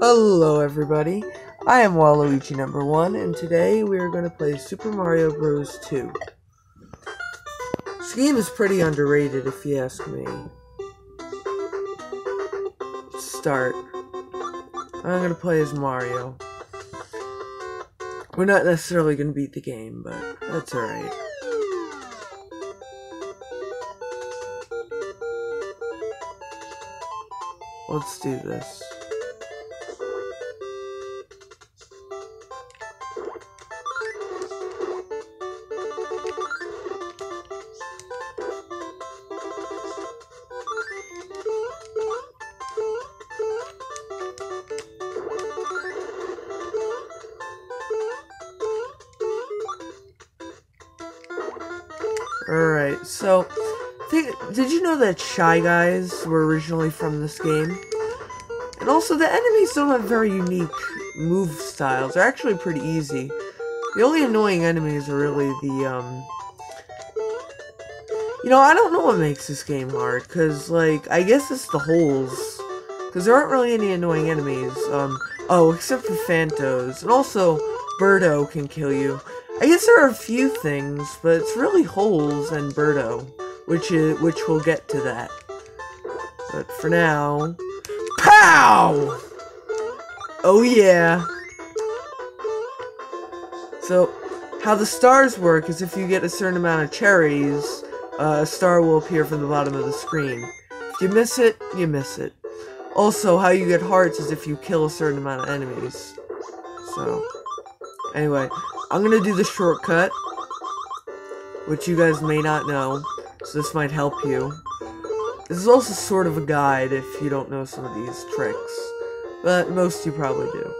Hello everybody, I am Waluigi number one, and today we are going to play Super Mario Bros. 2. This game is pretty underrated if you ask me. Start. I'm going to play as Mario. We're not necessarily going to beat the game, but that's alright. Let's do this. Alright, so, did you know that Shy Guys were originally from this game? And also, the enemies don't have very unique move styles. They're actually pretty easy. The only annoying enemies are really the, um... You know, I don't know what makes this game hard, because, like, I guess it's the holes. Because there aren't really any annoying enemies. Um, oh, except for Phantos. And also, Birdo can kill you. I guess there are a few things, but it's really holes and Birdo, which is which we'll get to that. But for now, pow! Oh yeah. So, how the stars work is if you get a certain amount of cherries, uh, a star will appear from the bottom of the screen. If you miss it, you miss it. Also, how you get hearts is if you kill a certain amount of enemies. So, anyway, I'm gonna do the shortcut, which you guys may not know, so this might help you. This is also sort of a guide if you don't know some of these tricks, but most you probably do.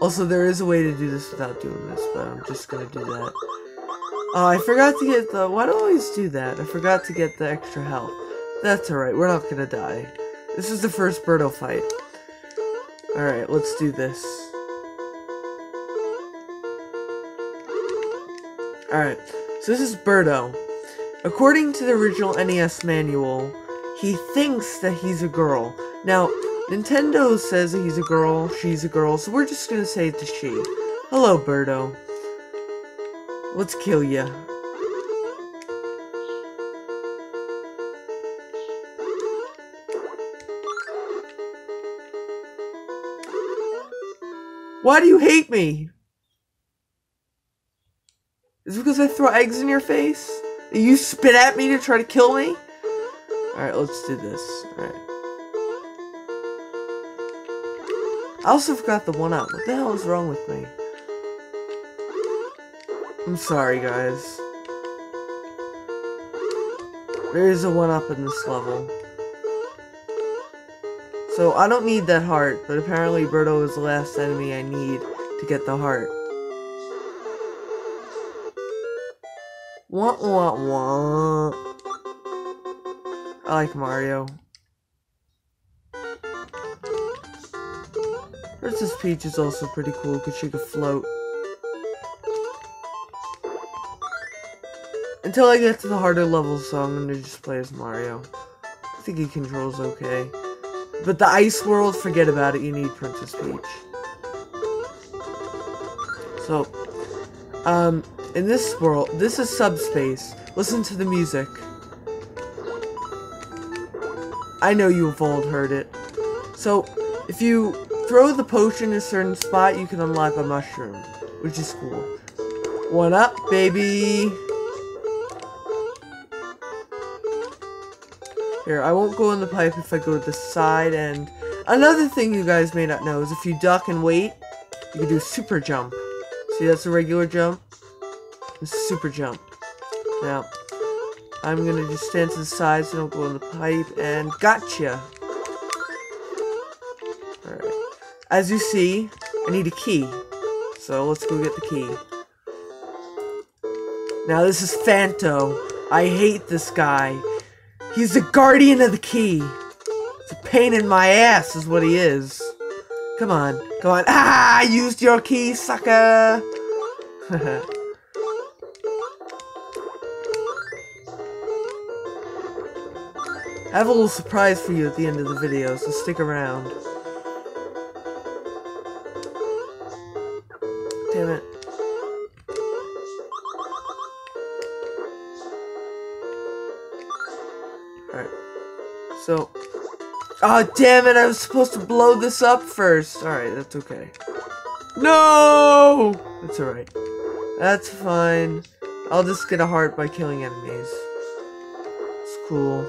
Also, there is a way to do this without doing this, but I'm just gonna do that. Oh, I forgot to get the- why do I always do that? I forgot to get the extra health. That's alright, we're not gonna die. This is the first Birdo fight. Alright, let's do this. Alright, so this is Birdo. According to the original NES manual, he thinks that he's a girl. Now, Nintendo says he's a girl, she's a girl, so we're just gonna say it's she. Hello, Birdo. Let's kill ya. Why do you hate me? Is it because I throw eggs in your face? You spit at me to try to kill me? Alright, let's do this. Alright. I also forgot the one up. What the hell is wrong with me? I'm sorry, guys. There is a one up in this level. So, I don't need that heart, but apparently Birdo is the last enemy I need to get the heart. Wah wah wah. I like Mario. Princess Peach is also pretty cool because she can float. Until I get to the harder levels, so I'm gonna just play as Mario. I think he controls okay. But the ice world, forget about it, you need Princess Peach. So, um, in this world, this is subspace. Listen to the music. I know you've all heard it. So, if you throw the potion in a certain spot, you can unlock a mushroom, which is cool. One up, baby! Here, I won't go in the pipe if I go to the side, and another thing you guys may not know is if you duck and wait, you can do super jump. See, that's a regular jump. Super jump. Now, I'm gonna just stand to the side so I don't go in the pipe, and gotcha! Alright. As you see, I need a key. So let's go get the key. Now this is Phanto. I hate this guy. He's the guardian of the key. It's a pain in my ass is what he is. Come on. Come on. Ah! I used your key, sucker! I have a little surprise for you at the end of the video, so stick around. Damn it. Alright. So. Oh, damn it. I was supposed to blow this up first. Alright, that's okay. No! That's alright. That's fine. I'll just get a heart by killing enemies. It's cool.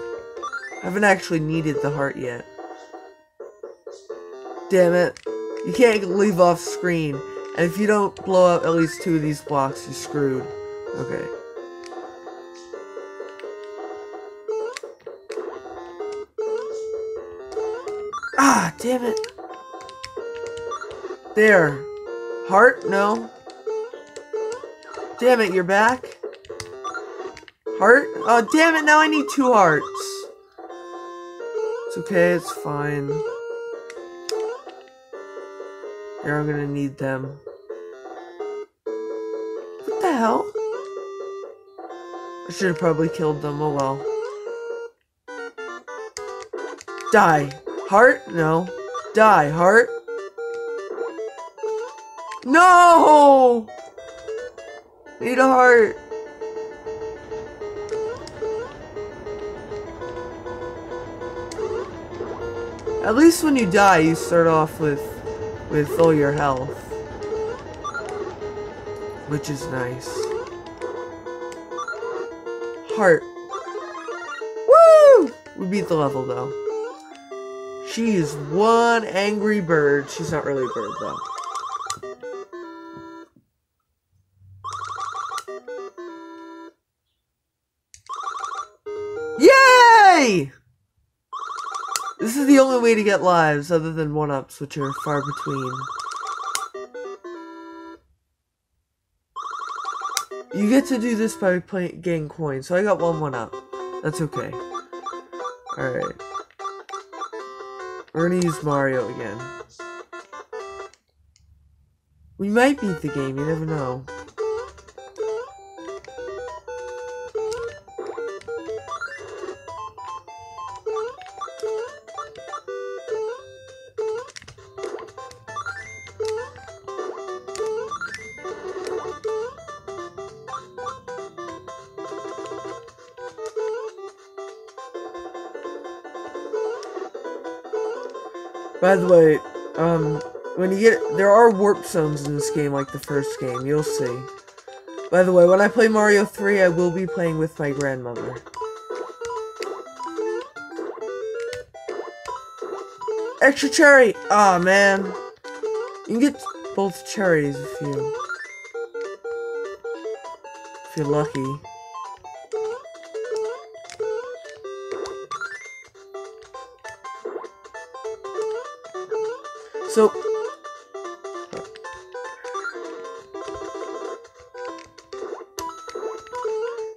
I haven't actually needed the heart yet. Damn it. You can't leave off screen. And if you don't blow up at least two of these blocks, you're screwed. Okay. Ah, damn it. There. Heart? No. Damn it, you're back? Heart? Oh, damn it, now I need two hearts. It's okay, it's fine. Here, I'm gonna need them. What the hell? I should have probably killed them, oh well. Die. Heart? No. Die. Heart? No! Need a heart. At least when you die, you start off with with all your health. Which is nice. Heart. Woo! We beat the level though. She is one angry bird. She's not really a bird though. Yay! This is the only way to get lives other than one-ups, which are far between. You get to do this by playing, getting coins, so I got one one-up. That's okay. Alright. We're gonna use Mario again. We might beat the game, you never know. By the way, um, when you get, there are warp zones in this game like the first game, you'll see. By the way, when I play Mario 3, I will be playing with my grandmother. Extra cherry! Aw, oh, man. You can get both cherries if you... If you're lucky. So...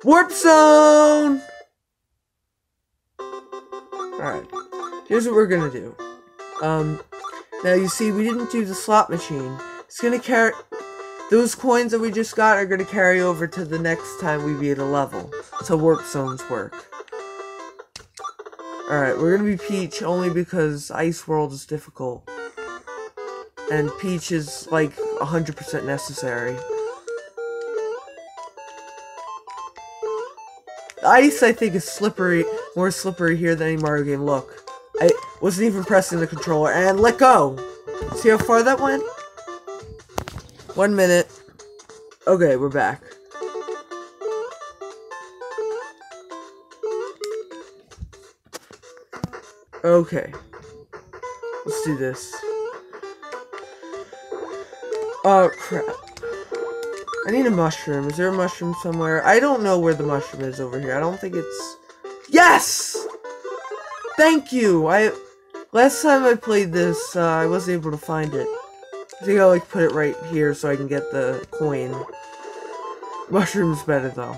Warp Zone! Alright. Here's what we're gonna do. Um, now you see, we didn't do the slot machine. It's gonna carry... Those coins that we just got are gonna carry over to the next time we beat a level. So warp zones work. Alright, we're gonna be Peach only because Ice World is difficult and Peach is like 100% necessary. Ice, I think, is slippery, more slippery here than any Mario game. Look, I wasn't even pressing the controller, and let go! See how far that went? One minute. Okay, we're back. Okay. Let's do this. Oh, crap. I need a mushroom. Is there a mushroom somewhere? I don't know where the mushroom is over here. I don't think it's... Yes! Thank you! I... Last time I played this, uh, I wasn't able to find it. I think I'll, like, put it right here so I can get the coin. Mushroom's better, though.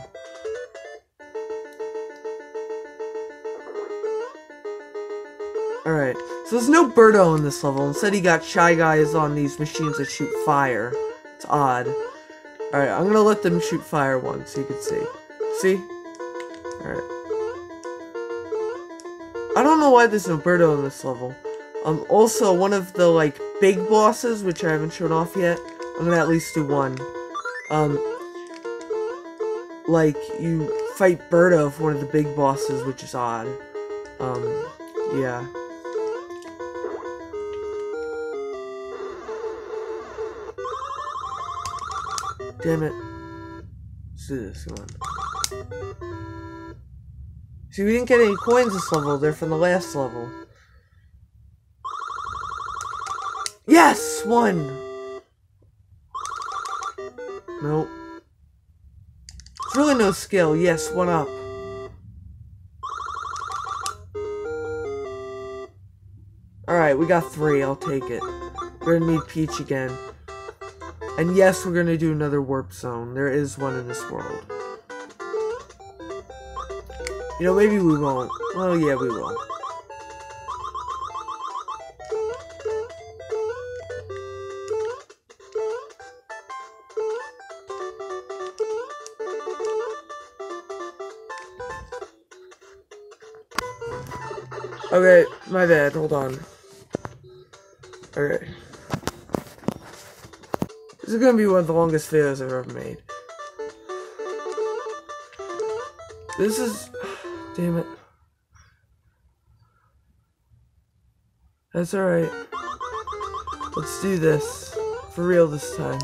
Alright. So there's no Birdo in this level. Instead he got Shy Guys on these machines that shoot fire. It's odd. Alright, I'm gonna let them shoot fire once so you can see. See? Alright. I don't know why there's no Birdo in this level. Um, also, one of the, like, big bosses, which I haven't shown off yet, I'm gonna at least do one. Um, like, you fight Birdo for one of the big bosses, which is odd. Um, yeah. Damn it. Let's do this, come on. See, we didn't get any coins this level. They're from the last level. Yes! One! Nope. It's really no skill. Yes, one up. Alright, we got three. I'll take it. We're gonna need Peach again. And yes, we're gonna do another warp zone. There is one in this world. You know, maybe we won't. Well, yeah, we will. Okay, my bad. Hold on. Okay. This is gonna be one of the longest videos I've ever made. This is... Damn it. That's alright. Let's do this. For real this time.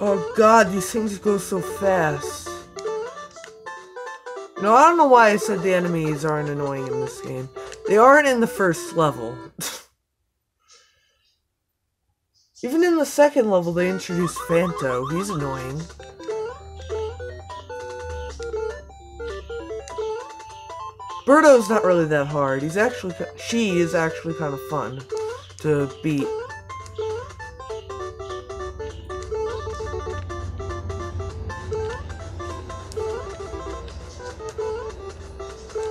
Oh god, these things go so fast. No, I don't know why I said the enemies aren't annoying in this game. They aren't in the first level. Even in the second level, they introduced Phanto. He's annoying. Birdo's not really that hard. He's actually, she is actually kind of fun to beat.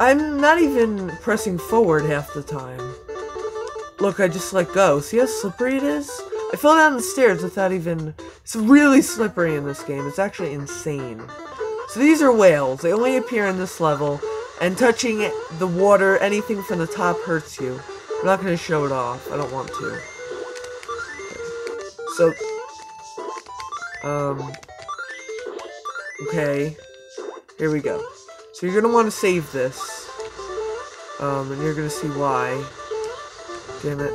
I'm not even pressing forward half the time. Look, I just let go. See how slippery it is? I fell down the stairs without even... It's really slippery in this game. It's actually insane. So these are whales. They only appear in this level. And touching the water, anything from the top hurts you. I'm not going to show it off. I don't want to. So... Um... Okay. Here we go. So you're gonna want to save this. Um, and you're gonna see why. Damn it.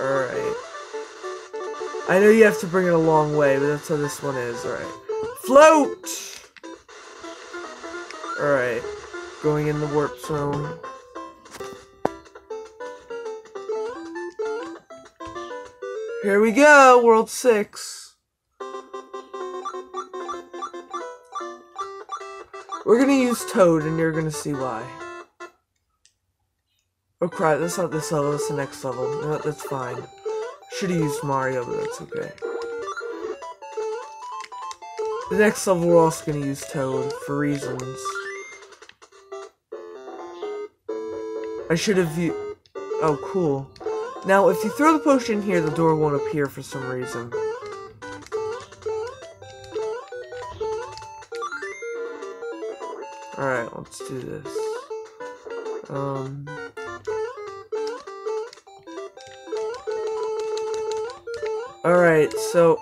Alright. I know you have to bring it a long way, but that's how this one is. Alright. Float! Alright. Going in the warp zone. Here we go, World 6. We're gonna use Toad, and you're gonna see why. Oh crap, that's not this level, that's the next level. No, that's fine. Should've used Mario, but that's okay. The next level we're also gonna use Toad, for reasons. I should have Oh, cool. Now, if you throw the potion here, the door won't appear for some reason. Let's do this. Um... Alright, so...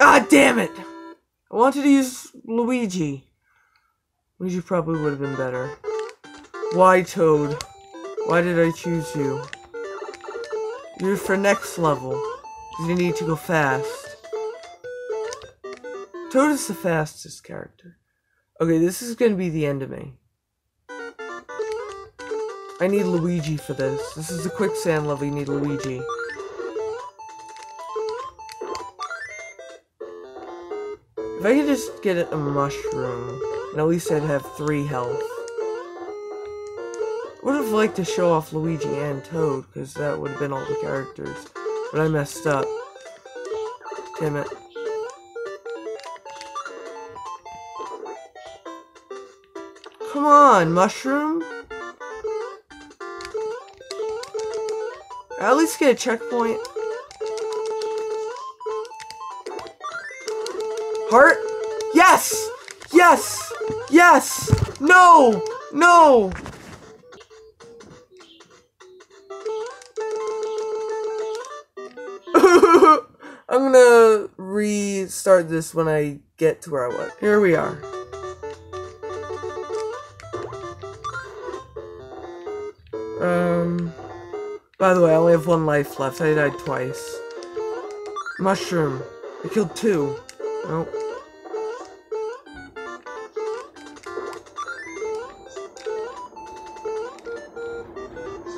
Ah, damn it! I wanted to use Luigi. Luigi probably would have been better. Why, Toad? Why did I choose you? You're for next level. You need to go fast. Toad is the fastest character. Okay, this is gonna be the end of me. I need Luigi for this. This is a quicksand level, you need Luigi. If I could just get a mushroom, and at least I'd have three health would have liked to show off Luigi and Toad, because that would have been all the characters. But I messed up. Damn it. Come on, Mushroom! At least get a checkpoint. Heart? Yes! Yes! Yes! No! No! I'm gonna restart this when I get to where I was. Here we are. Um, by the way, I only have one life left. I died twice. Mushroom. I killed two. Nope.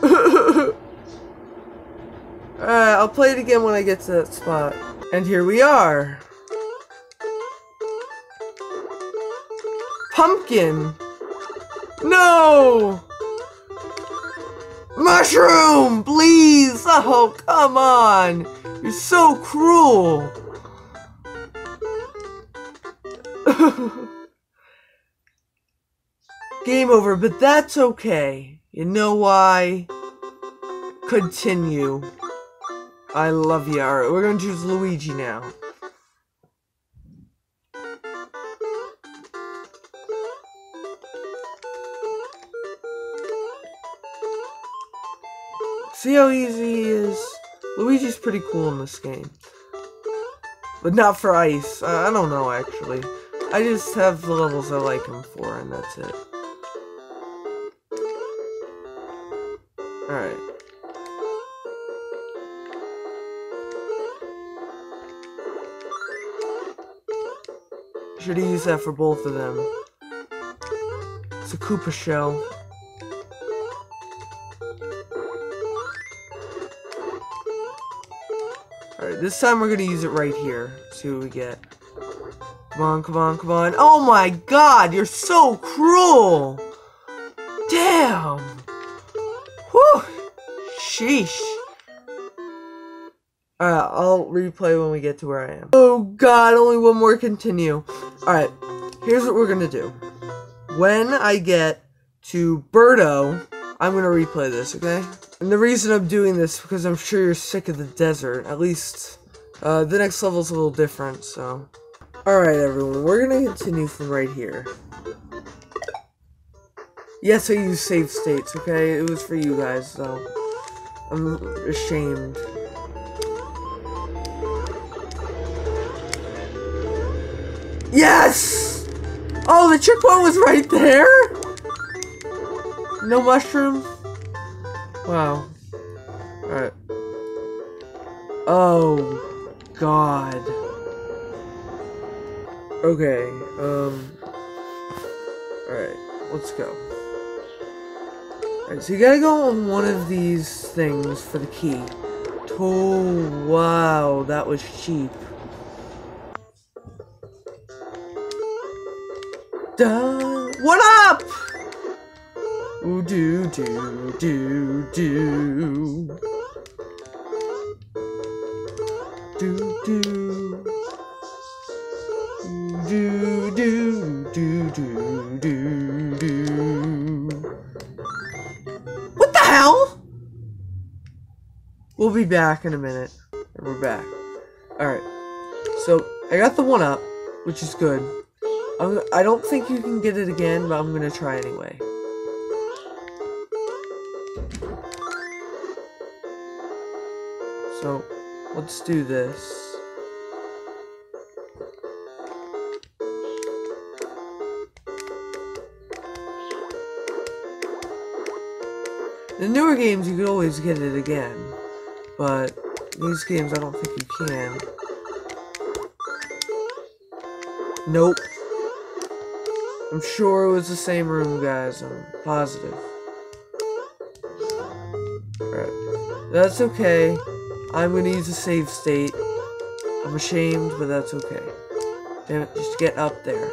Alright, I'll play it again when I get to that spot. And here we are. Pumpkin! No! Mushroom! Please! Oh, come on! You're so cruel! Game over, but that's okay. You know why? Continue. I love you. Alright, we're gonna choose Luigi now. See how easy he is? Luigi's pretty cool in this game. But not for ice. I, I don't know, actually. I just have the levels I like him for, and that's it. Alright. Should have used that for both of them. It's a Koopa shell. This time we're gonna use it right here. See what we get. Come on, come on, come on. Oh my god, you're so cruel! Damn! Whew! Sheesh. Alright, I'll replay when we get to where I am. Oh god, only one more continue. Alright, here's what we're gonna do. When I get to Birdo, I'm gonna replay this, okay? And the reason I'm doing this because I'm sure you're sick of the desert. At least, uh, the next level's a little different, so. Alright, everyone, we're gonna continue from right here. Yes, I use save states, okay? It was for you guys, so. I'm ashamed. Yes! Oh, the checkpoint was right there? No mushrooms? Wow. Alright. Oh, God. Okay, um... Alright, let's go. Alright, so you gotta go on one of these things for the key. Oh, wow, that was cheap. Duh. What up? Ooh, do, do, do, do. Do, do. Do, do, do, do, do, do. What the hell? We'll be back in a minute. We're back. Alright. So, I got the one up, which is good. I'm, I don't think you can get it again, but I'm gonna try anyway. So, let's do this. The newer games, you can always get it again. But, these games, I don't think you can. Nope. I'm sure it was the same room, guys. I'm positive. Alright. That's okay. I'm gonna use a save state. I'm ashamed, but that's okay. Damn it, just get up there.